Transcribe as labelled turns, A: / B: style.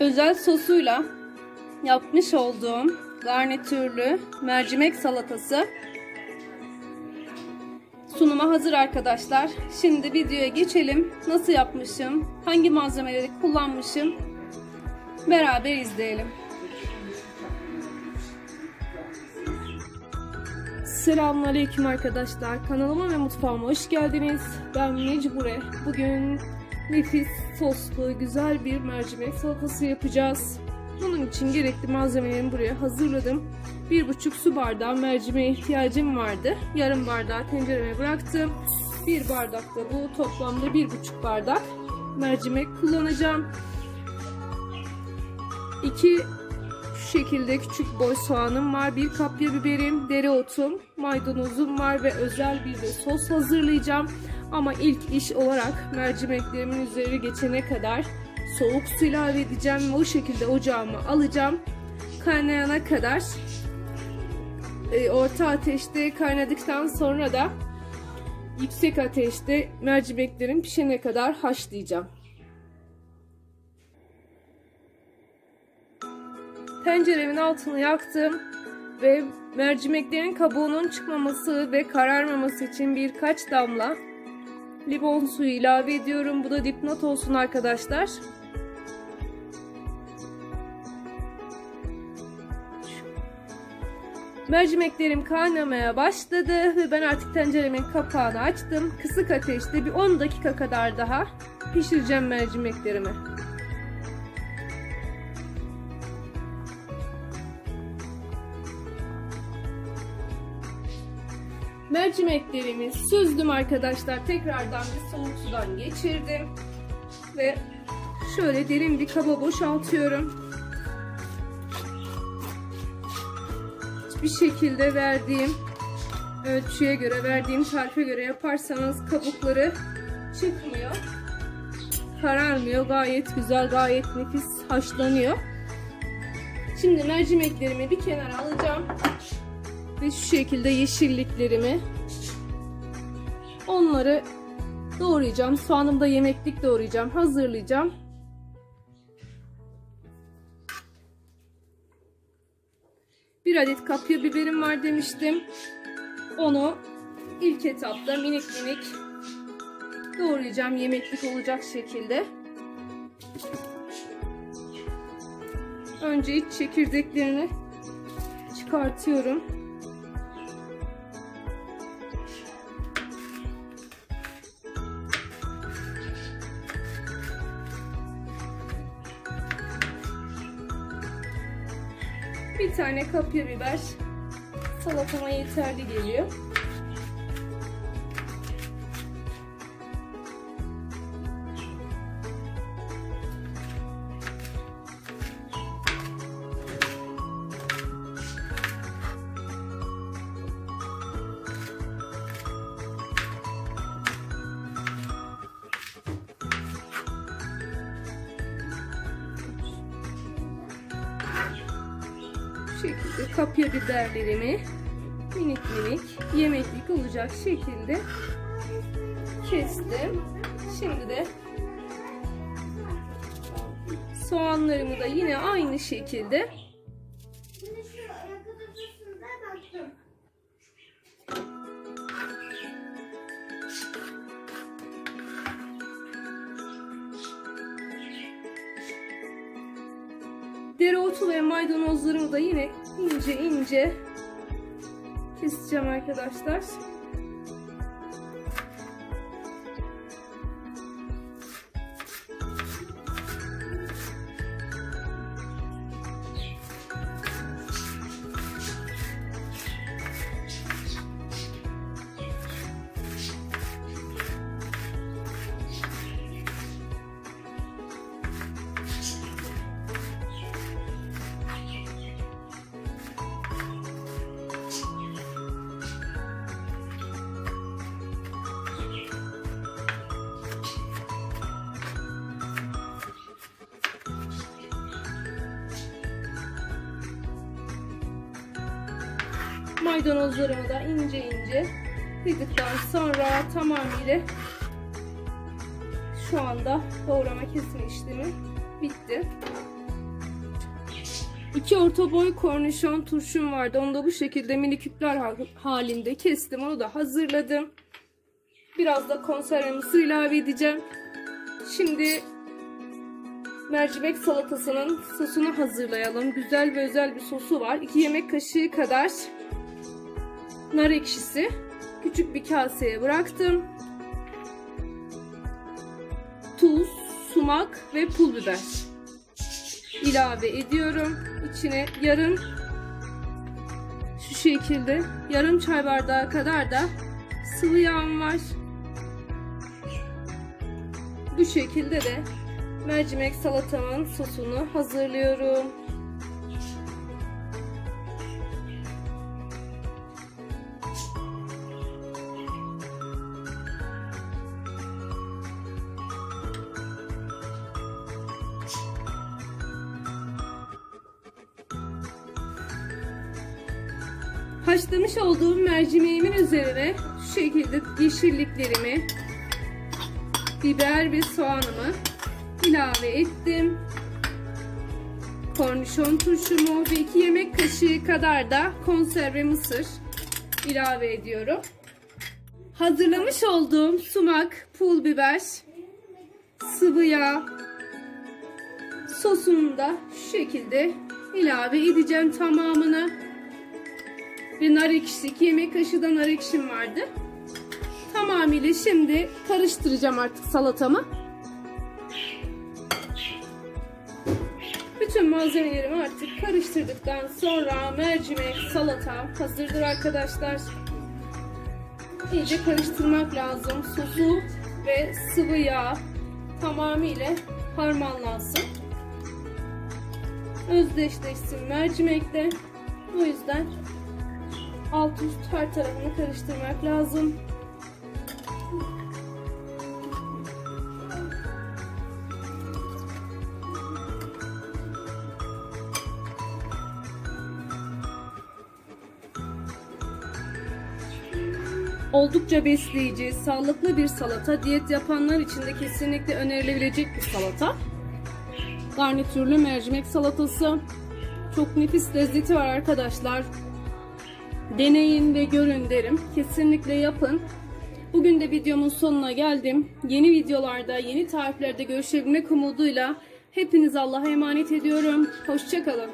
A: özel sosuyla yapmış olduğum garnitürlü mercimek salatası sunuma hazır arkadaşlar. Şimdi videoya geçelim. Nasıl yapmışım? Hangi malzemeleri kullanmışım? Beraber izleyelim. Selamünaleyküm arkadaşlar. Kanalıma ve mutfağıma hoş geldiniz. Ben Mecbure. Bugün nefis soslu güzel bir mercimek salatası yapacağız. Bunun için gerekli malzemelerimi buraya hazırladım. 1,5 su bardağı mercimeğe ihtiyacım vardı. Yarım bardağı tencereme bıraktım. 1 bardak da bu toplamda 1,5 bardak mercimek kullanacağım. 2 şu şekilde küçük boy soğanım var. Bir kapya biberim, dereotum, maydanozum var ve özel bir de sos hazırlayacağım. Ama ilk iş olarak mercimeklerimin üzeri geçene kadar soğuk su ilave edeceğim ve o şekilde ocağıma alacağım. Kaynayana kadar e, orta ateşte kaynadıktan sonra da yüksek ateşte mercimeklerin pişene kadar haşlayacağım. Tenceremin altını yaktım ve mercimeklerin kabuğunun çıkmaması ve kararmaması için birkaç damla limon suyu ilave ediyorum. Bu da dipnot olsun arkadaşlar. Mercimeklerim kaynamaya başladı ve ben artık tenceremin kapağını açtım. Kısık ateşte bir 10 dakika kadar daha pişireceğim mercimeklerimi. Mercimeklerimi süzdüm arkadaşlar. Tekrardan bir soğuk sudan geçirdim. Ve şöyle derin bir kaba boşaltıyorum. Bir şekilde verdiğim ölçüye göre, verdiğim tarife göre yaparsanız kabukları çıkmıyor. Kararmıyor. Gayet güzel, gayet nefis haşlanıyor. Şimdi mercimeklerimi bir kenara alacağım. Ve şu şekilde yeşilliklerimi onları doğrayacağım. Soğanımda yemeklik doğrayacağım. Hazırlayacağım. Bir adet kapya biberim var demiştim. Onu ilk etapta minik minik doğrayacağım. Yemeklik olacak şekilde. Önce iç çekirdeklerini çıkartıyorum. Bir tane kapya biber salatama yeterli geliyor. Şekilde kapya biberlerimi minik minik yemeklik olacak şekilde kestim. Şimdi de soğanlarımı da yine aynı şekilde Dereotu ve maydanozlarımı da yine ince ince keseceğim arkadaşlar. Maydanozlarımı da ince ince kıydıktan sonra tamamıyla şu anda doğrama kesme işlemi bitti. İki orta boy kornişon turşum vardı. Onu da bu şekilde mini küpler ha- halinde kestim. Onu da hazırladım. Biraz da konserve mısır ilave edeceğim. Şimdi mercimek salatasının sosunu hazırlayalım. Güzel ve özel bir sosu var. 2 yemek kaşığı kadar nar ekşisi küçük bir kaseye bıraktım. Tuz, sumak ve pul biber ilave ediyorum. İçine yarım şu şekilde yarım çay bardağı kadar da sıvı yağım var. Bu şekilde de mercimek salatamın sosunu hazırlıyorum. Haşlamış olduğum mercimeğimin üzerine şu şekilde yeşilliklerimi, biber ve soğanımı ilave ettim. Kornişon turşumu ve 2 yemek kaşığı kadar da konserve mısır ilave ediyorum. Hazırlamış olduğum sumak, pul biber, sıvı yağ, sosunu da şu şekilde ilave edeceğim tamamını. Ve nar ekşisi, 2 yemek kaşığı da nar ekşim vardı. Tamamıyla şimdi karıştıracağım artık salatamı. Bütün malzemelerimi artık karıştırdıktan sonra mercimek, salata hazırdır arkadaşlar. İyice karıştırmak lazım. Sosu ve sıvı yağ tamamıyla harmanlansın. Özdeşleşsin mercimekle. O yüzden alt üst her tarafını karıştırmak lazım. Oldukça besleyici, sağlıklı bir salata. Diyet yapanlar için de kesinlikle önerilebilecek bir salata. Garnitürlü mercimek salatası. Çok nefis lezzeti var arkadaşlar. Deneyin ve görün derim. Kesinlikle yapın. Bugün de videomun sonuna geldim. Yeni videolarda, yeni tariflerde görüşebilmek umuduyla hepiniz Allah'a emanet ediyorum. Hoşçakalın.